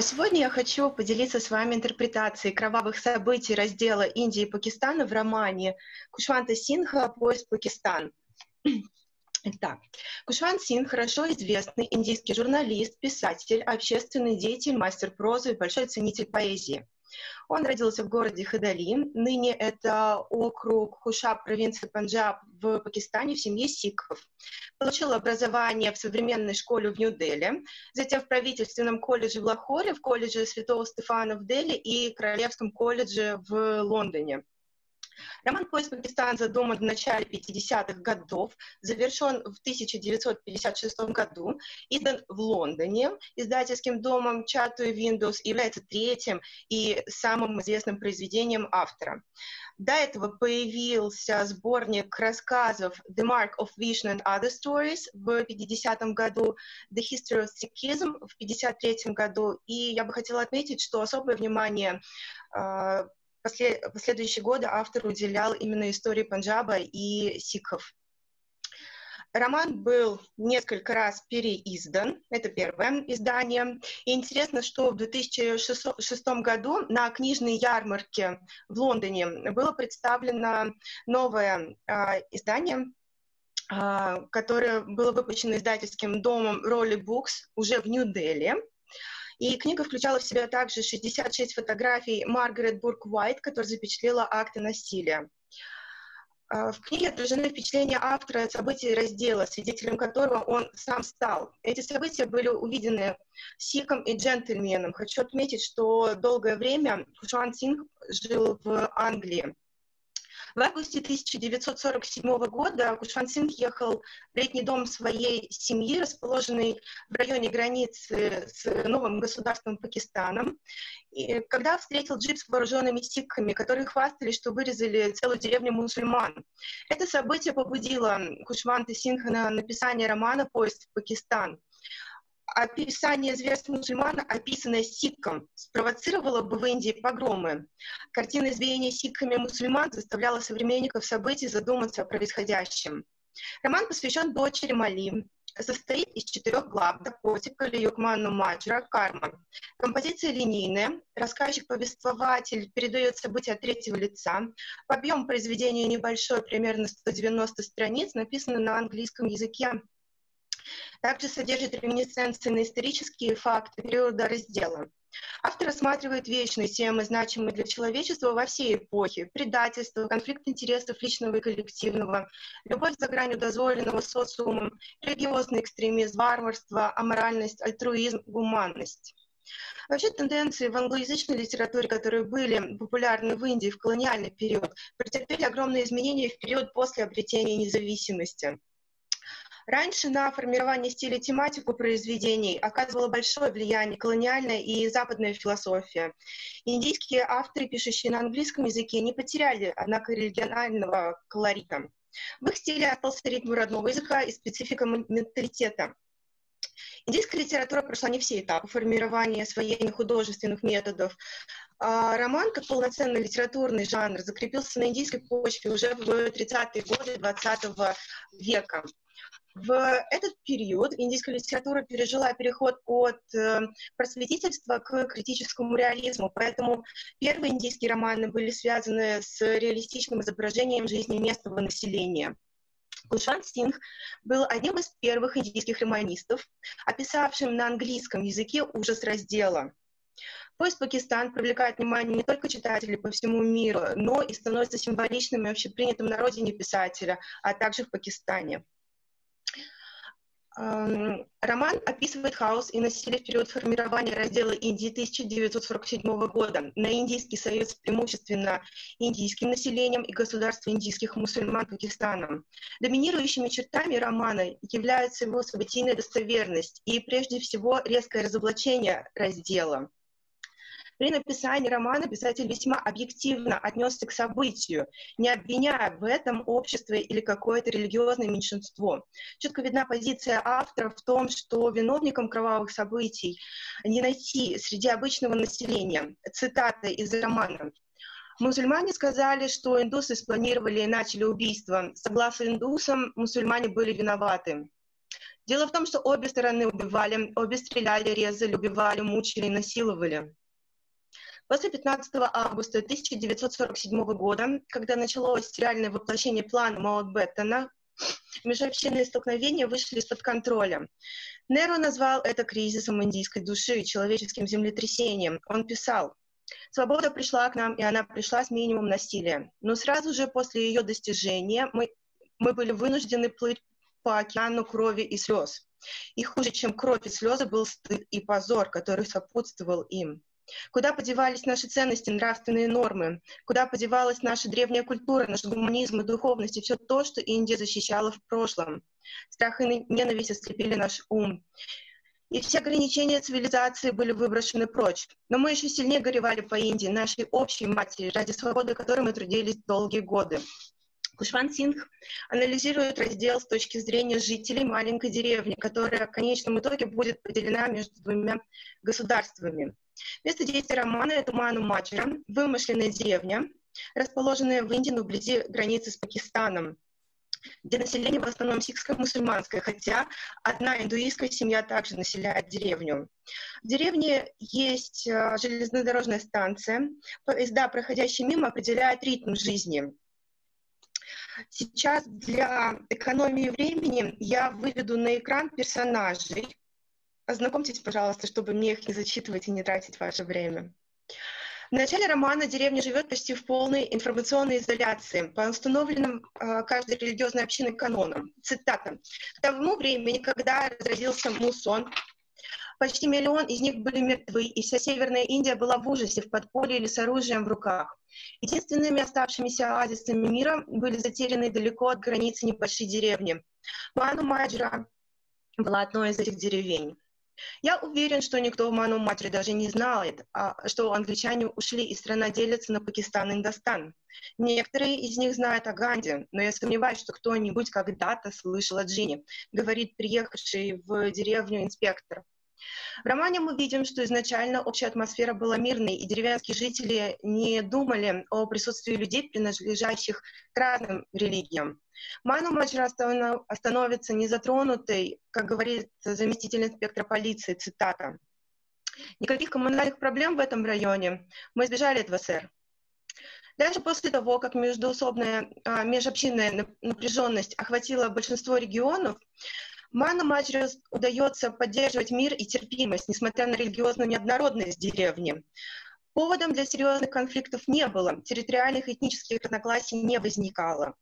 А сегодня я хочу поделиться с вами интерпретацией кровавых событий раздела Индии и Пакистана в романе Кушванта Синха «Поезд Пакистан». Итак, Кушвант Син хорошо известный индийский журналист, писатель, общественный деятель, мастер прозы и большой ценитель поэзии. Он родился в городе Хадали, ныне это округ Хушаб провинции Панджаб в Пакистане в семье сикхов. Получил образование в современной школе в Нью-Дели, затем в правительственном колледже в Лахоре, в колледже Святого Стефана в Дели и Королевском колледже в Лондоне. Роман «Поезд Пакистан» задуман в начале 50-х годов, завершен в 1956 году, издан в Лондоне издательским домом Chatto Windows, является третьим и самым известным произведением автора. До этого появился сборник рассказов The Mark of Vision and Other Stories в 50 году, The History of Sikhism в 53 году. И я бы хотела отметить, что особое внимание а, последующие годы автор уделял именно истории Панджаба и сикхов. Роман был несколько раз переиздан, это первое издание. И интересно, что в 2006 году на книжной ярмарке в Лондоне было представлено новое э, издание, э, которое было выпущено издательским домом Rolly Books уже в Нью-Дели. И книга включала в себя также 66 фотографий Маргарет Бурк Уайт, которая запечатлела акты насилия. А, в книге отражены впечатления автора от событий раздела, свидетелем которого он сам стал. Эти события были увидены сиком и джентльменом. Хочу отметить, что долгое время Хушуан Синг жил в Англии. В августе 1947 года Кушван Синг ехал в летний дом своей семьи, расположенный в районе границы с новым государством Пакистаном, и когда встретил джип с вооруженными сикхами, которые хвастались, что вырезали целую деревню мусульман. Это событие побудило Кушванта Синха на написание романа «Поезд в Пакистан» описание зверств мусульман, описанное сикком, спровоцировало бы в Индии погромы. Картина избиения сикхами мусульман заставляла современников событий задуматься о происходящем. Роман посвящен дочери Мали, состоит из четырех глав Дакотика, Юкману Маджра, Карма. Композиция линейная, рассказчик-повествователь передает события третьего лица. Объем произведения небольшой, примерно 190 страниц, написано на английском языке. Также содержит реминесценции на исторические факты периода раздела. Автор рассматривает вечные темы, значимые для человечества во всей эпохе. Предательство, конфликт интересов личного и коллективного, любовь за гранью дозволенного социумом, религиозный экстремизм, варварство, аморальность, альтруизм, гуманность. Вообще тенденции в англоязычной литературе, которые были популярны в Индии в колониальный период, претерпели огромные изменения в период после обретения независимости. Раньше на формирование стиля тематику произведений оказывало большое влияние колониальная и западная философия. Индийские авторы, пишущие на английском языке, не потеряли, однако, регионального колорита. В их стиле остался ритм родного языка и специфика менталитета. Индийская литература прошла не все этапы формирования освоения художественных методов. А роман, как полноценный литературный жанр, закрепился на индийской почве уже в 30-е годы 20 века. В этот период индийская литература пережила переход от э, просветительства к критическому реализму, поэтому первые индийские романы были связаны с реалистичным изображением жизни местного населения. Кушан Сингх был одним из первых индийских романистов, описавшим на английском языке ужас раздела. Поезд Пакистан привлекает внимание не только читателей по всему миру, но и становится символичным и общепринятым на родине писателя, а также в Пакистане. Роман описывает хаос и насилие в период формирования раздела Индии 1947 года на Индийский союз преимущественно индийским населением и государство индийских мусульман Пакистана. Доминирующими чертами романа являются его событийная достоверность и, прежде всего, резкое разоблачение раздела. При написании романа писатель весьма объективно отнесся к событию, не обвиняя в этом общество или какое-то религиозное меньшинство. Четко видна позиция автора в том, что виновником кровавых событий не найти среди обычного населения. Цитата из романа. Мусульмане сказали, что индусы спланировали и начали убийство. Согласно индусам, мусульмане были виноваты. Дело в том, что обе стороны убивали, обе стреляли, резали, убивали, мучили, насиловали. После 15 августа 1947 года, когда началось реальное воплощение плана Маутбеттена, межобщинные столкновения вышли из-под контроля. Неро назвал это кризисом индийской души, человеческим землетрясением. Он писал, Свобода пришла к нам, и она пришла с минимум насилия. Но сразу же после ее достижения мы, мы были вынуждены плыть по океану крови и слез. И хуже, чем кровь и слезы, был стыд и позор, который сопутствовал им. Куда подевались наши ценности, нравственные нормы? Куда подевалась наша древняя культура, наш гуманизм и духовность, и все то, что Индия защищала в прошлом? Страх и ненависть ослепили наш ум. И все ограничения цивилизации были выброшены прочь. Но мы еще сильнее горевали по Индии, нашей общей матери, ради свободы которой мы трудились долгие годы. Кушван Сингх анализирует раздел с точки зрения жителей маленькой деревни, которая в конечном итоге будет поделена между двумя государствами. Место действия романа — это Ману Маджра, вымышленная деревня, расположенная в Индии, но вблизи границы с Пакистаном где население в основном сикско-мусульманское, хотя одна индуистская семья также населяет деревню. В деревне есть э, железнодорожная станция. Поезда, проходящие мимо, определяют ритм жизни. Сейчас для экономии времени я выведу на экран персонажей. Ознакомьтесь, пожалуйста, чтобы мне их не зачитывать и не тратить ваше время. В начале романа деревня живет почти в полной информационной изоляции по установленным э, каждой религиозной общиной канонам. Цитата. «К тому времени, когда разразился мусон, почти миллион из них были мертвы, и вся Северная Индия была в ужасе, в подполье или с оружием в руках. Единственными оставшимися оазисами мира были затеряны далеко от границы небольшие деревни. Ману Маджра была одной из этих деревень. Я уверен, что никто в Ману Матри даже не знает, а, что англичане ушли, и страна делится на Пакистан и Индостан. Некоторые из них знают о Ганди, но я сомневаюсь, что кто-нибудь когда-то слышал о Джине, говорит приехавший в деревню инспектор. В романе мы видим, что изначально общая атмосфера была мирной, и деревенские жители не думали о присутствии людей, принадлежащих к разным религиям. Ману Маджра становится незатронутой, как говорит заместитель инспектора полиции, цитата. Никаких коммунальных проблем в этом районе. Мы избежали этого, сэр. Даже после того, как междуусобная, а, межобщинная напряженность охватила большинство регионов, Ману Маджри удается поддерживать мир и терпимость, несмотря на религиозную неоднородность деревни. Поводом для серьезных конфликтов не было, территориальных и этнических разногласий не возникало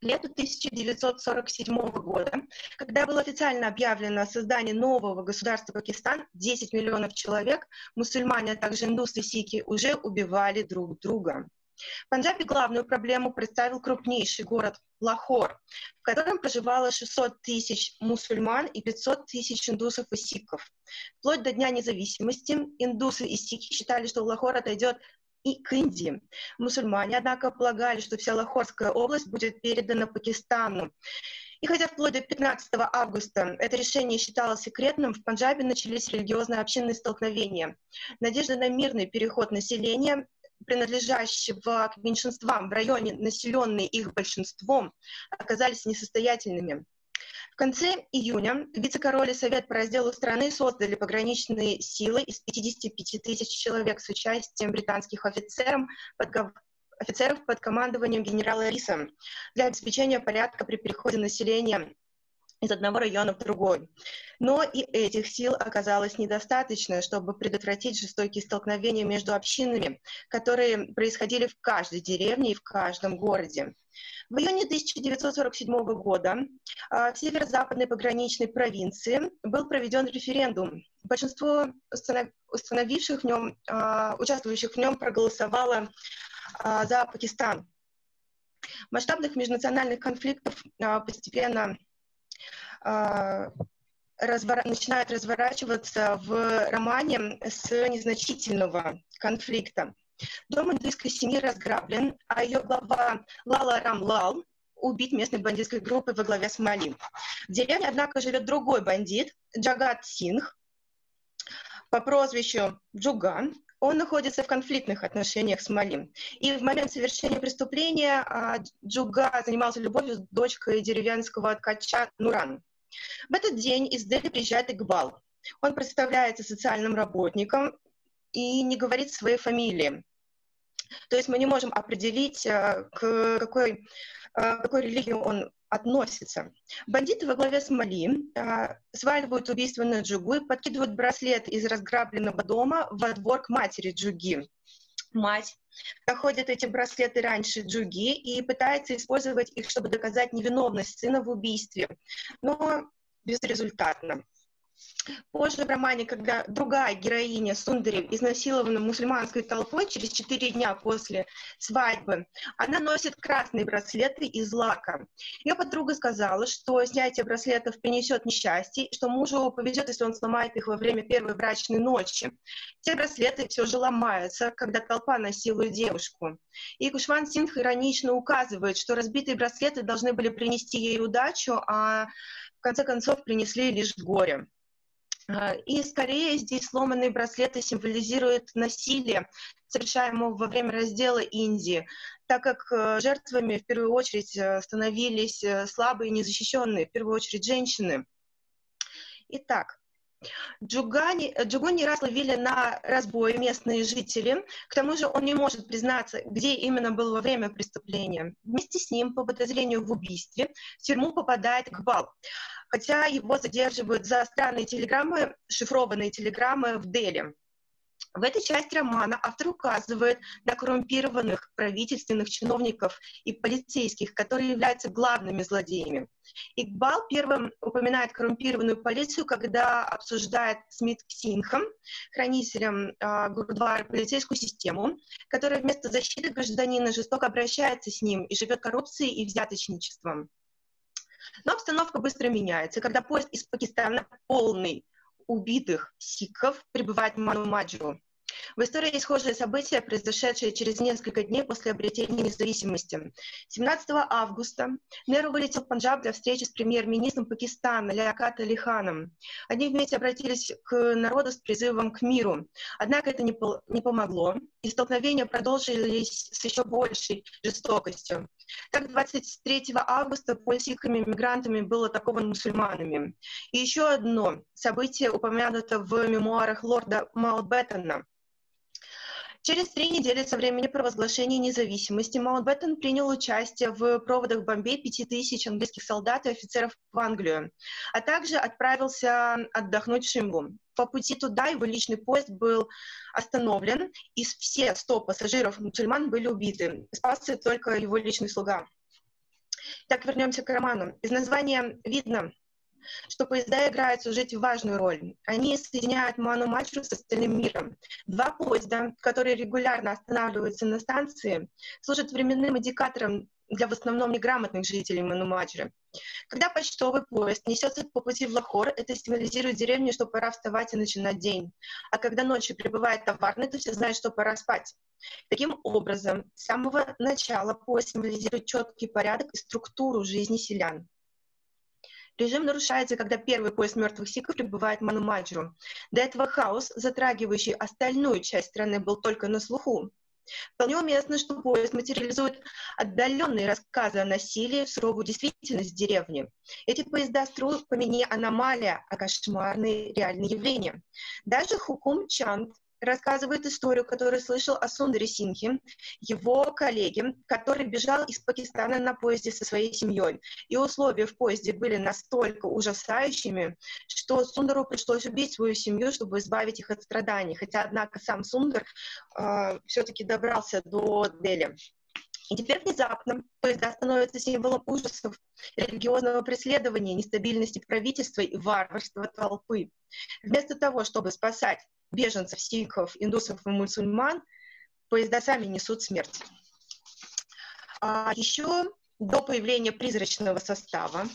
лету 1947 года, когда было официально объявлено о создании нового государства Пакистан, 10 миллионов человек, мусульмане, а также индусы и сики, уже убивали друг друга. В Панджабе главную проблему представил крупнейший город Лахор, в котором проживало 600 тысяч мусульман и 500 тысяч индусов и сиков. Вплоть до Дня независимости индусы и сики считали, что Лахор отойдет и к Индии. Мусульмане, однако, полагали, что вся Лахорская область будет передана Пакистану. И хотя вплоть до 15 августа это решение считалось секретным, в Панджабе начались религиозные общинные столкновения. Надежда на мирный переход населения принадлежащего к меньшинствам в районе, населенные их большинством, оказались несостоятельными. Конце июня вице-король и Совет по разделу страны создали пограничные силы из 55 тысяч человек с участием британских офицеров под, офицеров под командованием генерала Риса для обеспечения порядка при переходе населения из одного района в другой. Но и этих сил оказалось недостаточно, чтобы предотвратить жестокие столкновения между общинами, которые происходили в каждой деревне и в каждом городе. В июне 1947 года а, в северо-западной пограничной провинции был проведен референдум. Большинство установивших в нем, а, участвующих в нем проголосовало а, за Пакистан. Масштабных межнациональных конфликтов постепенно развор... начинают разворачиваться в романе с незначительного конфликта. Дом индийской семьи разграблен, а ее глава Лала Рамлал убит местной бандитской группой во главе с Мали. В деревне, однако, живет другой бандит, Джагат Сингх, по прозвищу Джуган. Он находится в конфликтных отношениях с Мали. И в момент совершения преступления а, Джуга занимался любовью с дочкой деревенского ткача Нуран. В этот день из Дели приезжает Игбал. Он представляется социальным работником и не говорит своей фамилии. То есть мы не можем определить, э, к какой, э, какой религии он относится. Бандиты во главе с Мали э, сваливают убийство на Джугу и подкидывают браслет из разграбленного дома во двор к матери Джуги. Мать находит эти браслеты раньше Джуги и пытается использовать их, чтобы доказать невиновность сына в убийстве, но безрезультатно. Позже в романе, когда другая героиня Сундари изнасилована мусульманской толпой через четыре дня после свадьбы, она носит красные браслеты из лака. Ее подруга сказала, что снятие браслетов принесет несчастье, что мужу повезет, если он сломает их во время первой брачной ночи. Те браслеты все же ломаются, когда толпа насилует девушку. И Кушван Синх иронично указывает, что разбитые браслеты должны были принести ей удачу, а в конце концов принесли лишь горе. А, и скорее здесь сломанные браслеты символизируют насилие, совершаемое во время раздела Индии, так как э, жертвами в первую очередь э, становились э, слабые и незащищенные, в первую очередь женщины. Итак, Джугани, Джугу не раз ловили на разбой местные жители. К тому же он не может признаться, где именно был во время преступления. Вместе с ним, по подозрению в убийстве, в тюрьму попадает Кбал хотя его задерживают за странные телеграммы, шифрованные телеграммы в Дели. В этой части романа автор указывает на коррумпированных правительственных чиновников и полицейских, которые являются главными злодеями. Игбал первым упоминает коррумпированную полицию, когда обсуждает с Синхом, хранителем э, Гурдвара, полицейскую систему, которая вместо защиты гражданина жестоко обращается с ним и живет коррупцией и взяточничеством. Но обстановка быстро меняется. Когда поезд из Пакистана полный убитых сикхов прибывает в Манумаджу, в истории схожие события, произошедшие через несколько дней после обретения независимости. 17 августа Неру вылетел в Панджаб для встречи с премьер-министром Пакистана Лякат Алиханом. Они вместе обратились к народу с призывом к миру. Однако это не, по не помогло, и столкновения продолжились с еще большей жестокостью. Так, 23 августа польскими мигрантами был атакован мусульманами. И еще одно событие упомянуто в мемуарах лорда Маутбеттона. Через три недели со времени провозглашения независимости Маунтбеттен принял участие в проводах в Бомбей пяти тысяч английских солдат и офицеров в Англию, а также отправился отдохнуть в Шимбу. По пути туда его личный поезд был остановлен, и все 100 пассажиров мусульман были убиты. Спасся только его личный слуга. Так, вернемся к роману. Из названия видно, что поезда играют в сюжете важную роль. Они соединяют Ману Мачру с остальным миром. Два поезда, которые регулярно останавливаются на станции, служат временным индикатором для в основном неграмотных жителей Манумаджры. Когда почтовый поезд несется по пути в Лахор, это символизирует деревню, что пора вставать и начинать день. А когда ночью прибывает товарный, то все знают, что пора спать. Таким образом, с самого начала поезд символизирует четкий порядок и структуру жизни селян. Режим нарушается, когда первый поезд мертвых сиков прибывает в Манумаджру. До этого хаос, затрагивающий остальную часть страны, был только на слуху. Вполне уместно, что поезд материализует отдаленные рассказы о насилии суровую действительность деревни. Эти поезда строят по мне аномалия, а кошмарные реальные явления. Даже Хукум Чанд рассказывает историю, которую слышал о Сундаре Синхе, его коллеге, который бежал из Пакистана на поезде со своей семьей. И условия в поезде были настолько ужасающими, что Сундару пришлось убить свою семью, чтобы избавить их от страданий. Хотя, однако, сам Сундар э, все-таки добрался до Дели. И теперь внезапно поезда становятся символом ужасов, религиозного преследования, нестабильности правительства и варварства толпы. Вместо того, чтобы спасать беженцев, сикхов, индусов и мусульман, поезда сами несут смерть. А еще до появления призрачного состава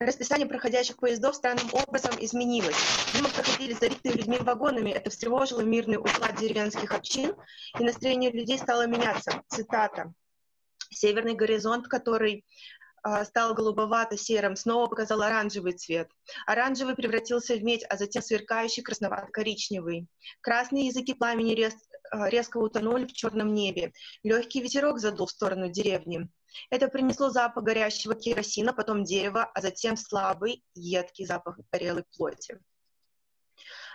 расписание проходящих поездов странным образом изменилось. Мимо проходили забитые людьми вагонами, это встревожило мирный уклад деревенских общин, и настроение людей стало меняться. Цитата. Северный горизонт, который стал голубовато-серым, снова показал оранжевый цвет. Оранжевый превратился в медь, а затем сверкающий красновато-коричневый. Красные языки пламени рез, а, резко утонули в черном небе. Легкий ветерок задул в сторону деревни. Это принесло запах горящего керосина, потом дерева, а затем слабый, едкий запах горелой плоти.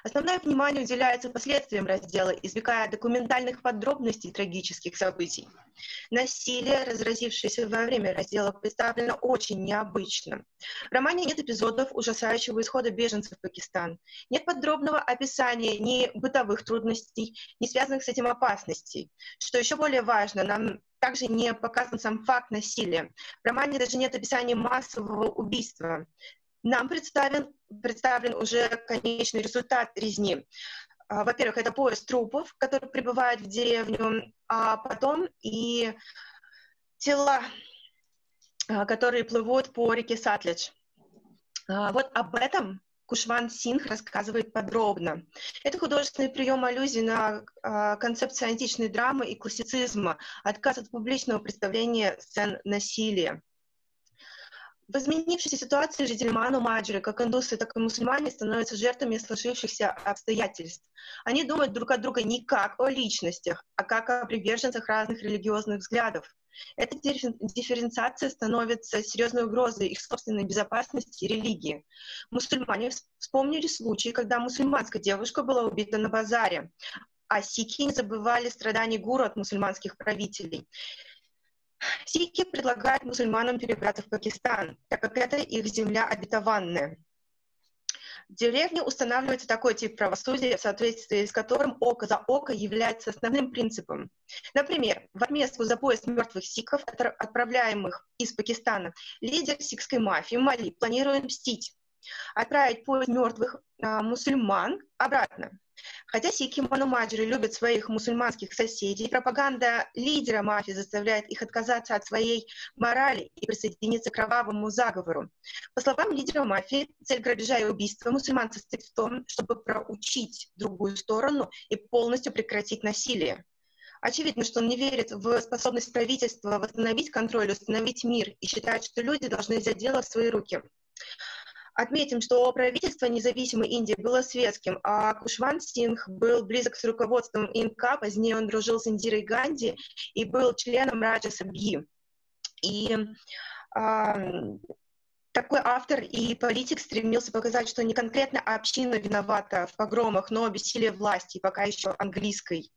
Основное внимание уделяется последствиям раздела, избегая документальных подробностей трагических событий. Насилие, разразившееся во время раздела, представлено очень необычно. В романе нет эпизодов ужасающего исхода беженцев в Пакистан. Нет подробного описания ни бытовых трудностей, ни связанных с этим опасностей. Что еще более важно, нам также не показан сам факт насилия. В романе даже нет описания массового убийства нам представлен, представлен уже конечный результат резни. А, во-первых, это поезд трупов, который прибывает в деревню, а потом и тела, а, которые плывут по реке Сатледж. А, вот об этом Кушван Синх рассказывает подробно. Это художественный прием аллюзии на концепцию античной драмы и классицизма, отказ от публичного представления сцен насилия. В изменившейся ситуации жители Ману Маджи, как индусы, так и мусульмане, становятся жертвами сложившихся обстоятельств. Они думают друг о друга не как о личностях, а как о приверженцах разных религиозных взглядов. Эта дифференциация становится серьезной угрозой их собственной безопасности и религии. Мусульмане вспомнили случай, когда мусульманская девушка была убита на базаре, а сикхи не забывали страданий гуру от мусульманских правителей. Сикхи предлагают мусульманам перебраться в Пакистан, так как это их земля обетованная. В деревне устанавливается такой тип правосудия, в соответствии с которым око за око является основным принципом. Например, в отместку за поезд мертвых сикхов, отправляемых из Пакистана, лидер сикхской мафии Мали планирует мстить, отправить поезд мертвых а, мусульман обратно. Хотя сикхи Манумаджи любят своих мусульманских соседей, пропаганда лидера мафии заставляет их отказаться от своей морали и присоединиться к кровавому заговору. По словам лидера мафии, цель грабежа и убийства мусульман состоит в том, чтобы проучить другую сторону и полностью прекратить насилие. Очевидно, что он не верит в способность правительства восстановить контроль, установить мир и считает, что люди должны взять дело в свои руки. Отметим, что правительство независимой Индии было светским, а Кушван Сингх был близок с руководством ИНКА, позднее он дружил с Индирой Ганди и был членом Раджа Сабхи. И а, такой автор и политик стремился показать, что не конкретно община виновата в погромах, но бессилие власти, пока еще английской.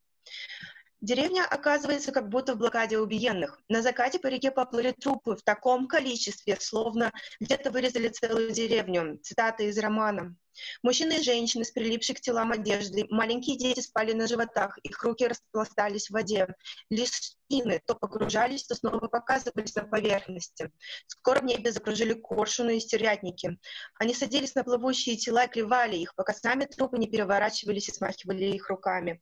Деревня оказывается как будто в блокаде убиенных. На закате по реке поплыли трупы в таком количестве, словно где-то вырезали целую деревню. Цитата из романа. Мужчины и женщины с прилипшей к телам одежды, маленькие дети спали на животах, их руки распластались в воде. Лишь спины то погружались, то снова показывались на поверхности. Скоро в небе закружили коршуны и стервятники. Они садились на плывущие тела и клевали их, пока сами трупы не переворачивались и смахивали их руками.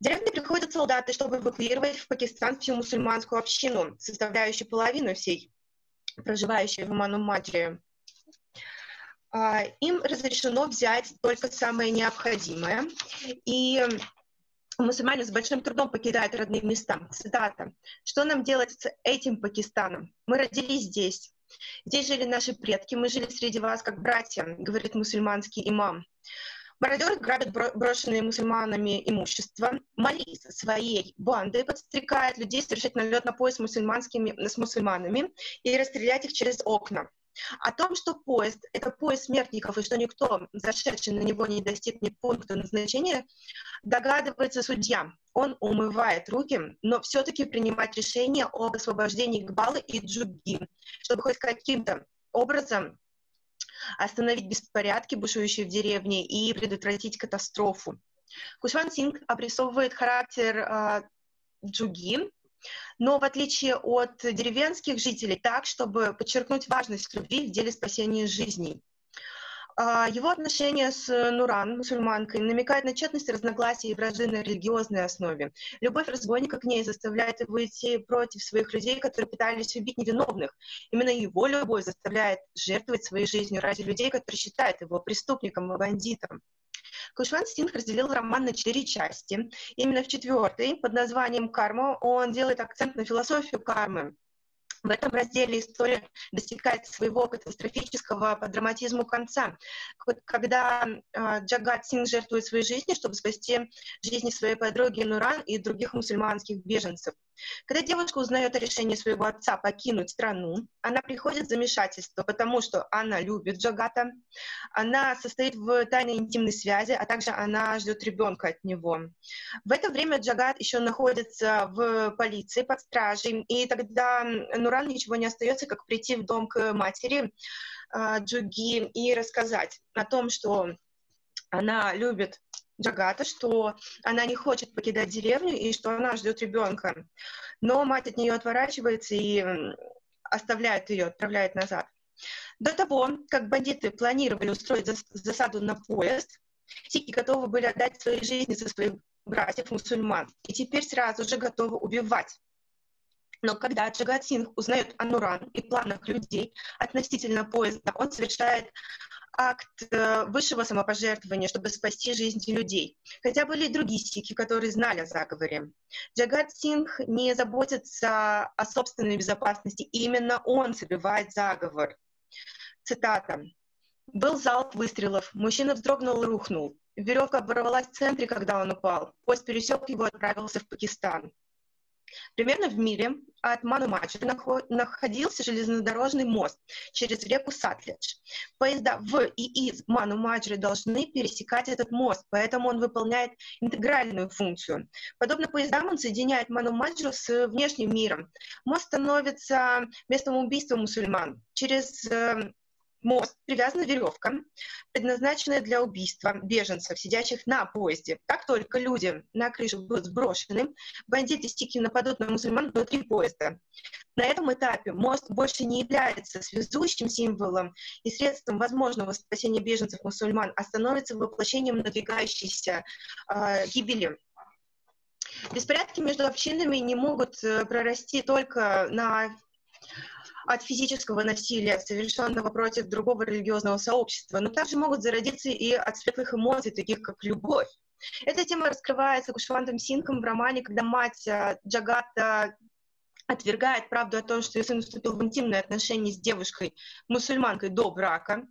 В деревню приходят солдаты, чтобы эвакуировать в Пакистан всю мусульманскую общину, составляющую половину всей проживающей в Ману-Маджи. А, им разрешено взять только самое необходимое. И мусульмане с большим трудом покидают родные места. Цитата. «Что нам делать с этим Пакистаном? Мы родились здесь. Здесь жили наши предки, мы жили среди вас как братья», говорит мусульманский имам. Мародеры грабят брошенные мусульманами имущество. Мали со своей бандой подстрекает людей совершать налет на поезд мусульманскими, с мусульманами и расстрелять их через окна. О том, что поезд — это поезд смертников, и что никто, зашедший на него, не достигнет пункта назначения, догадывается судья. Он умывает руки, но все-таки принимает решение об освобождении Гбалы и Джуги, чтобы хоть каким-то образом остановить беспорядки, бушующие в деревне, и предотвратить катастрофу. Кушван Синг обрисовывает характер э, джуги, но в отличие от деревенских жителей, так, чтобы подчеркнуть важность любви в деле спасения жизней. А, его отношения с Нуран, мусульманкой, намекают на тщетность разногласий и вражды на религиозной основе. Любовь разбойника к ней заставляет его идти против своих людей, которые пытались убить невиновных. Именно его любовь заставляет жертвовать своей жизнью ради людей, которые считают его преступником и бандитом. Кушван Стинг разделил роман на четыре части. Именно в четвертой, под названием «Карма», он делает акцент на философию кармы, в этом разделе история достигает своего катастрофического по драматизму конца, когда э, Джагат Синг жертвует своей жизнью, чтобы спасти жизни своей подруги Нуран и других мусульманских беженцев. Когда девушка узнает о решении своего отца покинуть страну, она приходит в замешательство, потому что она любит Джагата, она состоит в тайной интимной связи, а также она ждет ребенка от него. В это время Джагат еще находится в полиции под стражей, и тогда Нуран ничего не остается, как прийти в дом к матери э, Джуги и рассказать о том, что она любит Джагата, что она не хочет покидать деревню и что она ждет ребенка. Но мать от нее отворачивается и оставляет ее, отправляет назад. До того, как бандиты планировали устроить засаду на поезд, сики готовы были отдать свои жизни за своих братьев-мусульман, и теперь сразу же готовы убивать. Но когда Джагат Синг узнает о Нуран и планах людей относительно поезда, он совершает акт э, высшего самопожертвования, чтобы спасти жизни людей. Хотя были и другие сикхи, которые знали о заговоре. Джагат Сингх не заботится о собственной безопасности, именно он собивает заговор. Цитата. «Был залп выстрелов, мужчина вздрогнул и рухнул. Веревка оборвалась в центре, когда он упал. Поезд пересек его и отправился в Пакистан. Примерно в мире от Манумаджи находился железнодорожный мост через реку Сатледж. Поезда в и из Манумаджи должны пересекать этот мост, поэтому он выполняет интегральную функцию. Подобно поездам он соединяет Манумаджу с внешним миром. Мост становится местом убийства мусульман. Через э, мост привязана веревка, предназначенная для убийства беженцев, сидящих на поезде. Как только люди на крышу будут сброшены, бандиты стики нападут на мусульман внутри поезда. На этом этапе мост больше не является связующим символом и средством возможного спасения беженцев-мусульман, а становится воплощением надвигающейся э, гибели Беспорядки между общинами не могут э, прорасти только на от физического насилия, совершенного против другого религиозного сообщества, но также могут зародиться и от светлых эмоций, таких как любовь. Эта тема раскрывается Кушвантом Синком в романе, когда мать э, Джагата отвергает правду о том, что ее сын вступил в интимные отношения с девушкой, мусульманкой до брака.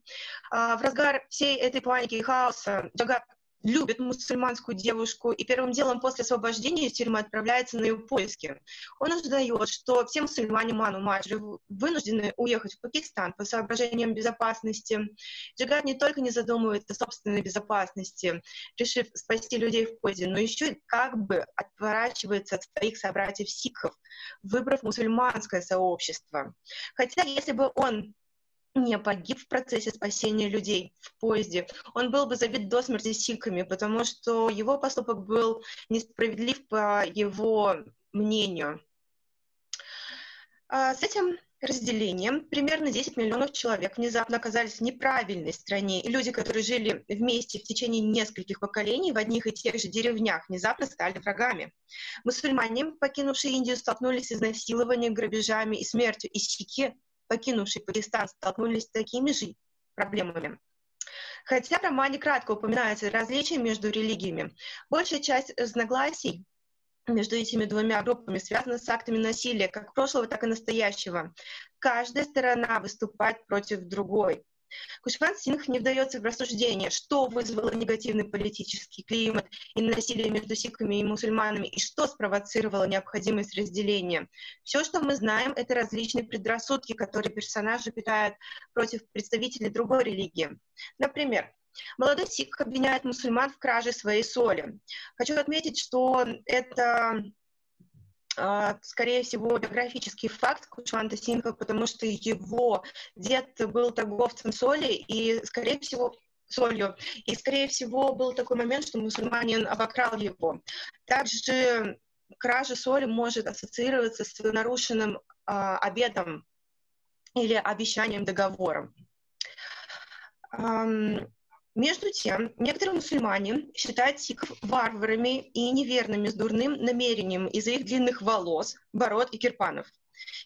А, в разгар всей этой паники и хаоса Джагат любит мусульманскую девушку и первым делом после освобождения из тюрьмы отправляется на ее поиски. Он узнает, что все мусульмане Ману Маджи вынуждены уехать в Пакистан по соображениям безопасности. Джигат не только не задумывается о собственной безопасности, решив спасти людей в поезде, но еще и как бы отворачивается от своих собратьев-сикхов, выбрав мусульманское сообщество. Хотя если бы он не погиб в процессе спасения людей в поезде, он был бы забит до смерти сиками, потому что его поступок был несправедлив по его мнению. А с этим разделением примерно 10 миллионов человек внезапно оказались в неправильной стране, и люди, которые жили вместе в течение нескольких поколений в одних и тех же деревнях, внезапно стали врагами. Мусульмане, покинувшие Индию, столкнулись с изнасилованием, грабежами и смертью, и сики покинувшие Пакистан, столкнулись с такими же проблемами. Хотя в романе кратко упоминаются различия между религиями, большая часть разногласий между этими двумя группами связана с актами насилия, как прошлого, так и настоящего. Каждая сторона выступает против другой. Кушван Сингх не вдается в рассуждение, что вызвало негативный политический климат и насилие между сиками и мусульманами, и что спровоцировало необходимость разделения. Все, что мы знаем, это различные предрассудки, которые персонажи питают против представителей другой религии. Например, Молодой сик обвиняет мусульман в краже своей соли. Хочу отметить, что это скорее всего, биографический факт Кушванта Синха, потому что его дед был торговцем соли, и, скорее всего, солью. И, скорее всего, был такой момент, что мусульманин обокрал его. Также кража соли может ассоциироваться с нарушенным э, обедом или обещанием договора. Между тем, некоторые мусульмане считают сикхов варварами и неверными с дурным намерением из-за их длинных волос, бород и кирпанов.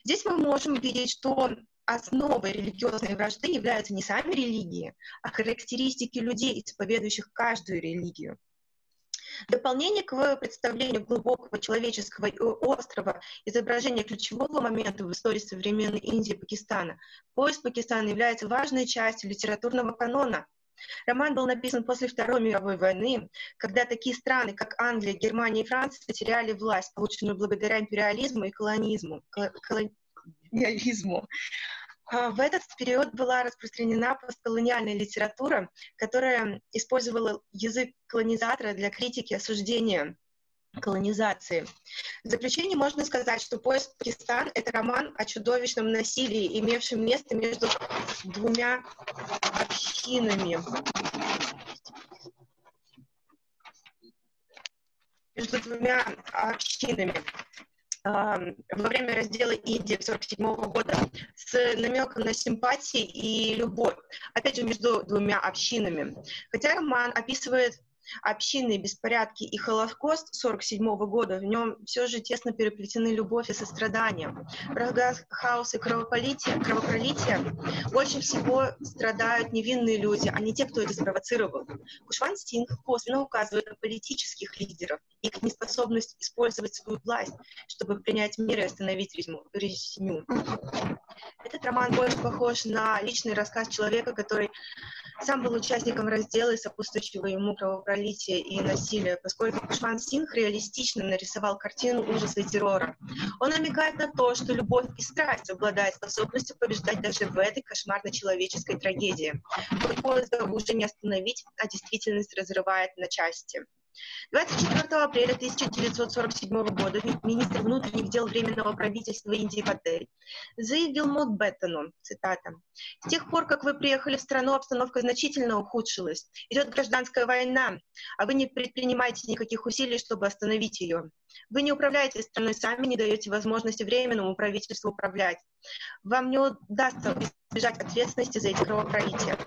Здесь мы можем видеть, что основой религиозной вражды являются не сами религии, а характеристики людей, исповедующих каждую религию. Дополнение к представлению глубокого человеческого и острого изображения ключевого момента в истории современной Индии и Пакистана, поиск Пакистана является важной частью литературного канона – Роман был написан после Второй мировой войны, когда такие страны, как Англия, Германия и Франция, потеряли власть, полученную благодаря империализму и колонизму. колониализму. А, в этот период была распространена постколониальная литература, которая использовала язык колонизатора для критики осуждения колонизации. В заключение можно сказать, что «Поезд Пакистан» — это роман о чудовищном насилии, имевшем место между двумя общинами. Между двумя общинами во время раздела Индии 1947 года с намеком на симпатии и любовь, опять же, между двумя общинами. Хотя роман описывает общинные беспорядки и Холокост 1947 года, в нем все же тесно переплетены любовь и сострадание. В разгар хаоса и кровопролития, кровопролития больше всего страдают невинные люди, а не те, кто это спровоцировал. Кушван Стинг косвенно указывает на политических лидеров их неспособность использовать свою власть, чтобы принять меры и остановить резню. Этот роман больше похож на личный рассказ человека, который сам был участником раздела и сопутствующего ему кровопролития и насилия, поскольку Кушман Синх реалистично нарисовал картину ужаса и террора. Он намекает на то, что любовь и страсть обладают способностью побеждать даже в этой кошмарно-человеческой трагедии. Поезда уже не остановить, а действительность разрывает на части. 24 апреля 1947 года министр внутренних дел Временного правительства Индии Патель заявил Мокбеттону, цитата, «С тех пор, как вы приехали в страну, обстановка значительно ухудшилась. Идет гражданская война, а вы не предпринимаете никаких усилий, чтобы остановить ее. Вы не управляете страной сами, не даете возможности Временному правительству управлять. Вам не удастся избежать ответственности за эти кровопролития.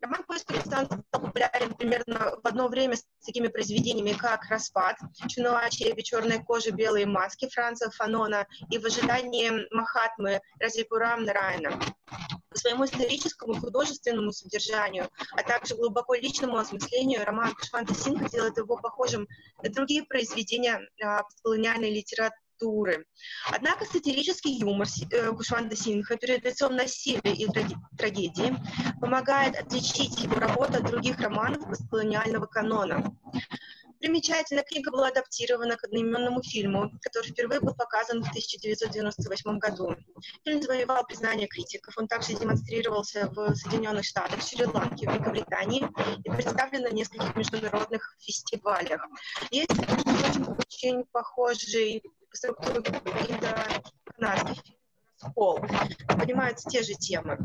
Роман «Поиск Пакистан» стал популярен примерно в одно время с такими произведениями, как «Распад», «Чунуа Черепи», «Черная кожа», «Белые маски» Франца Фанона и «В ожидании Махатмы» Разипурам Нарайна. По своему историческому художественному содержанию, а также глубоко личному осмыслению, роман Кашванта Синха делает его похожим на другие произведения а, колониальной литературы культуры. Однако сатирический юмор э, Кушванда Синха перед лицом насилия и трагедии помогает отличить его работу от других романов постколониального канона. Примечательно, книга была адаптирована к одноименному фильму, который впервые был показан в 1998 году. Фильм завоевал признание критиков. Он также демонстрировался в Соединенных Штатах, Шри-Ланке, Великобритании и представлен на нескольких международных фестивалях. Есть очень, очень похожий по структуре каких-то канадских Пол. Поднимаются те же темы.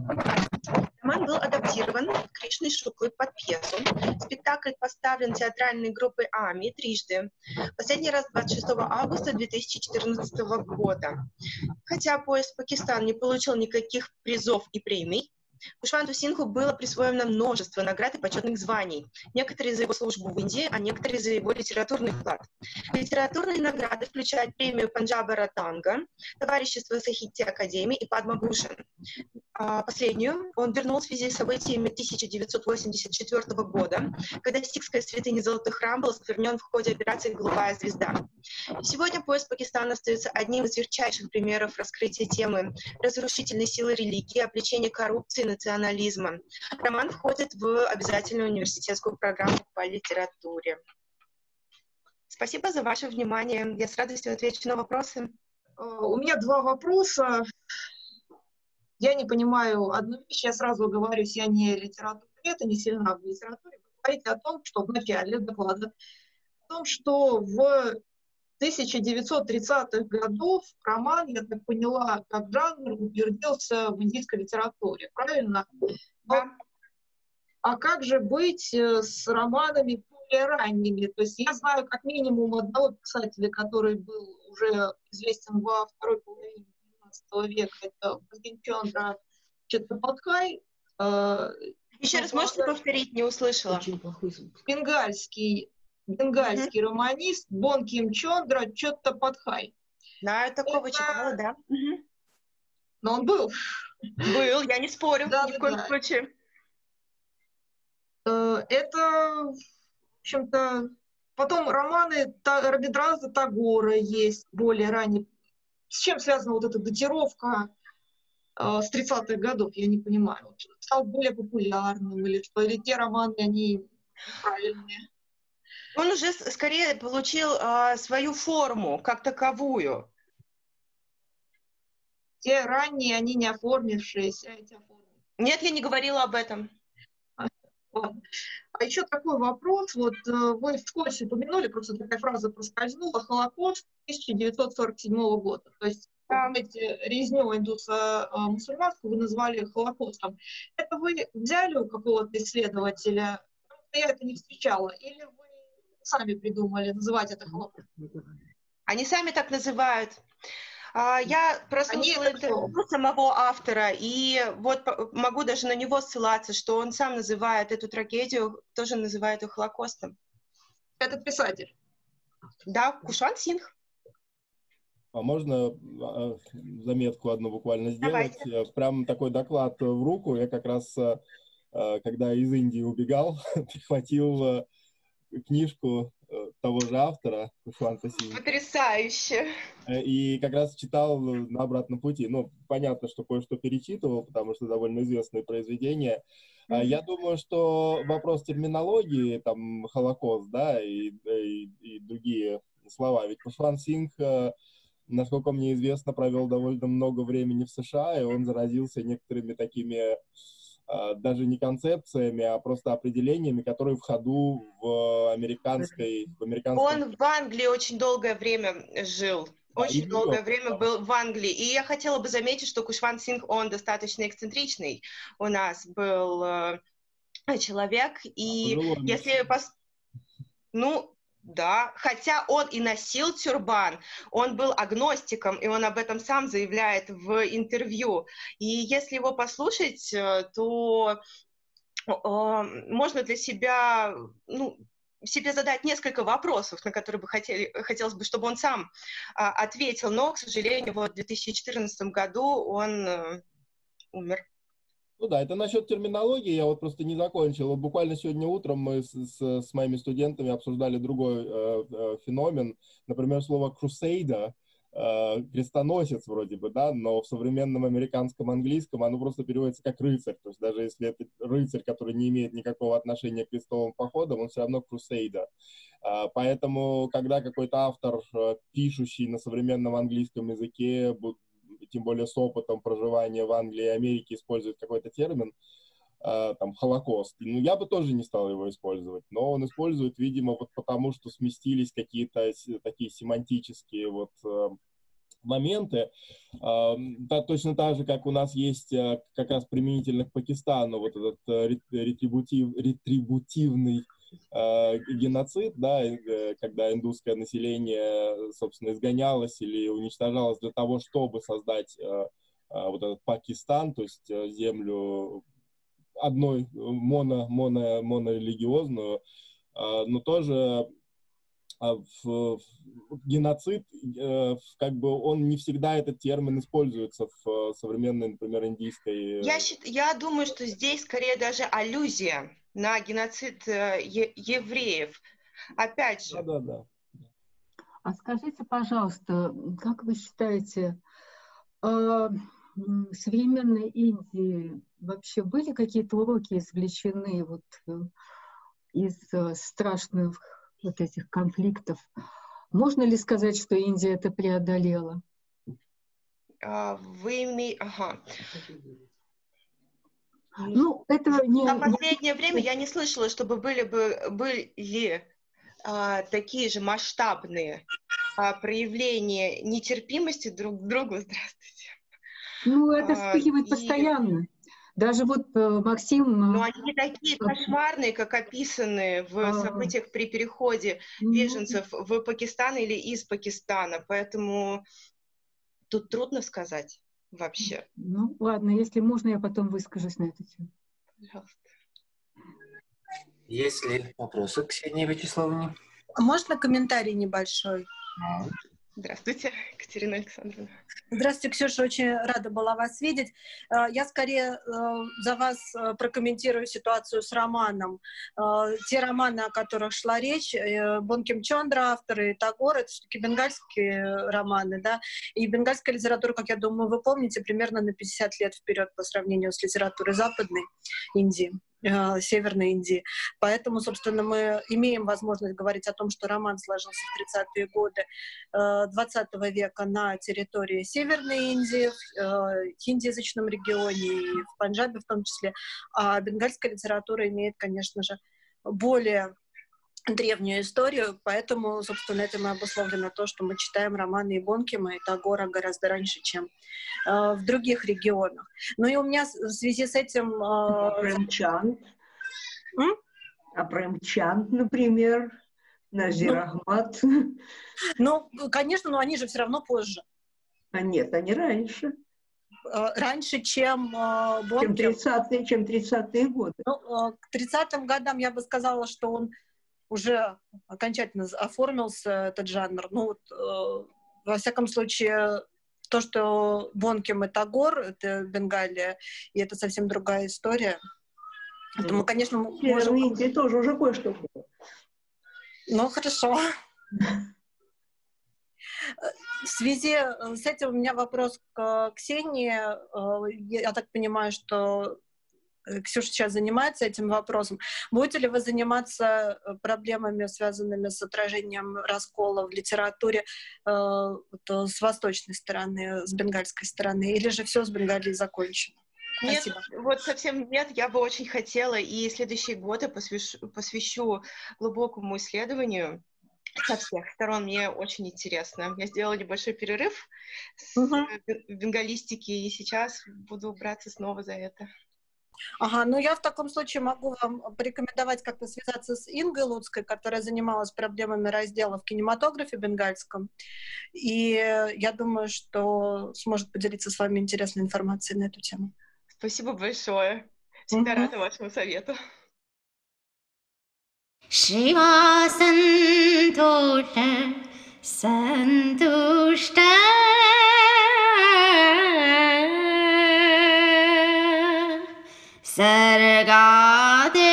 Роман был адаптирован Кришной Шуклой под пьесу. Спектакль поставлен театральной группой АМИ трижды. Последний раз 26 августа 2014 года. Хотя поезд Пакистан не получил никаких призов и премий, Кушванту Синху было присвоено множество наград и почетных званий. Некоторые за его службу в Индии, а некоторые за его литературный вклад. Литературные награды включают премию Панджаба Ратанга, товарищество Сахити Академии и Падма Бушан. А последнюю он вернул в связи с событиями 1984 года, когда Сикская святыня Золотой храм был осквернен в ходе операции «Голубая звезда». Сегодня поезд Пакистана остается одним из ярчайших примеров раскрытия темы разрушительной силы религии, обличения коррупции, национализма. Роман входит в обязательную университетскую программу по литературе. Спасибо за ваше внимание. Я с радостью отвечу на вопросы. Э, у меня два вопроса. Я не понимаю одну вещь, я сразу говорю, я не литература, это не сильно в литературе. Вы говорите о том, что в начале доклада, о том, что в 1930-х годов роман, я так поняла, как жанр утвердился в индийской литературе, правильно? Но, а как же быть э, с романами более ранними? То есть я знаю как минимум одного писателя, который был уже известен во второй половине XIX века, это Бхагинчандра Чаттападхай. Э, Еще раз можете повторить, не услышала. Бенгальский бенгальский mm-hmm. романист Бон Ким Чондра Чоттападхай. Да, такого это... читала, да. Но он был. Был, я не спорю, да, ни в коем да. случае. Э, это, в общем-то, потом романы Рабиндраза Тагора есть более ранние. С чем связана вот эта датировка? э, с 30-х годов, я не понимаю. Стал более популярным или что? Или те романы, они правильные? Он уже скорее получил э, свою форму как таковую. Те ранние, они не оформившиеся, эти оформленные. Нет, я не говорила об этом. А еще такой вопрос, вот э, вы вскользь упомянули, просто такая фраза проскользнула, Холокост 1947 года. То есть знаете, резню индуса э, мусульманскую вы назвали Холокостом. Это вы взяли у какого-то исследователя, я это не встречала, или вы сами придумали называть это Холокостом? Они сами так называют. А, я прослушала интервью самого автора, и вот могу даже на него ссылаться, что он сам называет эту трагедию, тоже называет ее Холокостом. Этот писатель? Да, Кушван Синх. А можно а, заметку одну буквально сделать? Давайте. Э, прям такой доклад в руку. Я как раз, э, э, когда из Индии убегал, прихватил книжку Э, того же автора, Фанта Потрясающе! Э, и как раз читал на обратном пути. Ну, понятно, что кое-что перечитывал, потому что довольно известные произведения. Mm-hmm. Я думаю, что вопрос терминологии, там, Холокост, да, и, и, и другие слова. Ведь Пушван Синг, э, насколько мне известно, провел довольно много времени в США, и он заразился некоторыми такими даже не концепциями, а просто определениями, которые в ходу в американской... В американской... Он в Англии очень долгое время жил. Очень а, долгое время да. был в Англии. И я хотела бы заметить, что Кушван Синг, он достаточно эксцентричный у нас был э, человек. И а, если... Пос... Ну, да, хотя он и носил тюрбан, он был агностиком, и он об этом сам заявляет в интервью. И если его послушать, э, то э, можно для себя, ну, себе задать несколько вопросов, на которые бы хотели, хотелось бы, чтобы он сам а, ответил, но, к сожалению, вот в 2014 году он э, умер. Ну да, это насчет терминологии, я вот просто не закончил. Вот буквально сегодня утром мы с, с, с моими студентами обсуждали другой э, э, феномен, например, слово «крусейда», э, крестоносец вроде бы, да, но в современном американском английском оно просто переводится как рыцарь. То есть даже если это рыцарь, который не имеет никакого отношения к крестовым походам, он все равно крусейда. Э, поэтому, когда какой-то автор, э, пишущий на современном английском языке, тем более с опытом проживания в Англии и Америке, использует какой-то термин, э, там, Холокост. Ну, я бы тоже не стал его использовать, но он использует, видимо, вот потому, что сместились какие-то такие семантические вот э, моменты. Э, да, точно так же, как у нас есть э, как раз применительно к Пакистану вот этот э, ретрибутив, ретрибутивный э, геноцид, да, э, когда индусское население, собственно, изгонялось или уничтожалось для того, чтобы создать э, э, вот этот Пакистан, то есть э, землю одной моно, моно, монорелигиозную, но тоже в, в геноцид, э, как бы он не всегда этот термин используется в современной, например, индийской... Я, я думаю, что здесь скорее даже аллюзия на геноцид э, евреев. Опять же. Да, да, да. А скажите, пожалуйста, как вы считаете, э, в современной Индии вообще были какие-то уроки извлечены вот э, из страшных вот этих конфликтов? Можно ли сказать, что Индия это преодолела? А, вы имеете... Ага. Ну, это не... За последнее время я не слышала, чтобы были бы были а, такие же масштабные а, проявления нетерпимости друг к другу. Здравствуйте. Ну, это а, вспыхивает а, постоянно. И... Даже вот э, Максим... Э, Но они не такие кошмарные, как описаны в а... событиях при переходе беженцев в Пакистан или из Пакистана. Поэтому тут трудно сказать вообще. Ну, ладно, если можно, я потом выскажусь на эту тему. Пожалуйста. Есть ли вопросы к Ксении Вячеславовне? А можно комментарий небольшой? Здравствуйте, Екатерина Александровна. Здравствуйте, Ксюша, очень рада была вас видеть. Э, я скорее э, за вас э, прокомментирую ситуацию с романом. Те романы, о которых шла речь, Бонким Чондра, авторы Тагор, это все-таки бенгальские романы, да, и бенгальская литература, как я думаю, вы помните, примерно на 50 лет вперед по сравнению с литературой Западной Индии. Э, Северной Индии. Поэтому, собственно, мы имеем возможность говорить о том, что роман сложился в 30-е годы 20 э, века на территории Северной Индии, в э, хиндиязычном регионе и в Панджабе в том числе. А бенгальская литература имеет, конечно же, более древнюю историю, поэтому, собственно, этим и обусловлено то, что мы читаем романы Ибонкима и Тагора гораздо раньше, чем э, в других регионах. Ну и у меня в связи с этим... Э, а Прэмчанд? А Прэмчанд, например, Назир ну, Ахмат? Ну, конечно, но они же все равно позже. А нет, они раньше э, раньше, чем э, Бонкем. Чем 30-е, чем 30 годы. Ну, э, к 30-м годам я бы сказала, что он уже окончательно оформился этот жанр. Ну, вот, э, во всяком случае, то, что Бонким — это Гор, это Бенгалия, и это совсем другая история. Это мы, конечно, можем... Индии тоже уже кое-что было. Ну, хорошо. В связи с этим у меня вопрос к Ксении. Э, я так понимаю, что Э, Ксюша сейчас занимается этим вопросом. Будете ли вы заниматься э, проблемами, связанными с отражением раскола в литературе э, с восточной стороны, с бенгальской стороны, или же все с Бенгалией закончено? Нет, Спасибо. вот совсем нет. Я бы очень хотела, и следующие годы посвящу, посвящу глубокому исследованию со всех сторон. Мне очень интересно. Я сделала небольшой перерыв с угу. бенгалистики, и сейчас буду браться снова за это. Ага, ну я в таком случае могу вам порекомендовать как-то связаться с Ингой Луцкой, которая занималась проблемами раздела в кинематографе бенгальском. И я думаю, что сможет поделиться с вами интересной информацией на эту тему. Спасибо большое. Всегда mm-hmm. рада вашему совету. Шива Сантуша, सर्गादे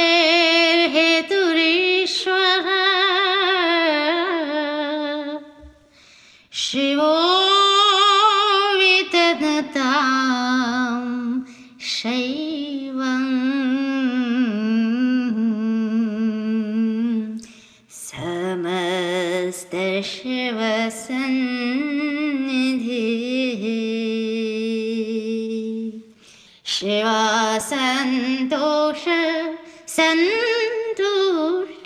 शिवा सन्तोष सन्तुष्ट